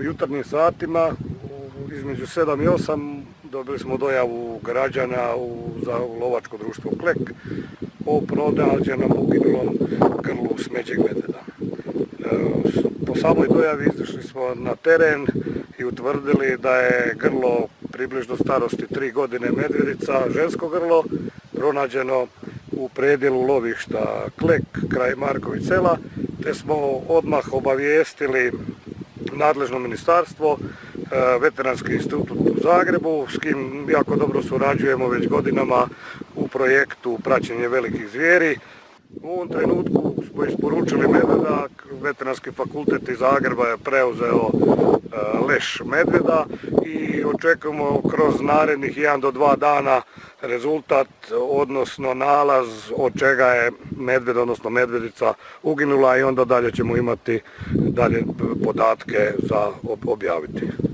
U jutarnjim satima, između 7 i 8, dobili smo dojavu građana za lovačko društvo Klek o pronađenom uginulom grlu smeđeg medveda. E, po samoj dojavi izašli smo na teren i utvrdili da je grlo približno starosti 3 godine medvedica, žensko grlo, pronađeno u predjelu lovišta Klek, kraj Marković sela, te smo odmah obavijestili nadležno ministarstvo, e, Veteranski institut u Zagrebu, s kim jako dobro surađujemo već godinama u projektu praćenje velikih zvijeri. U ovom trenutku smo isporučili medveda, Veteranski fakultet iz Zagreba je preuzeo e, leš medveda i očekujemo kroz narednih jedan do dva dana rezultat, odnosno nalaz od čega je medved, odnosno medvedica uginula i onda dalje ćemo imati dalje podatke za objaviti.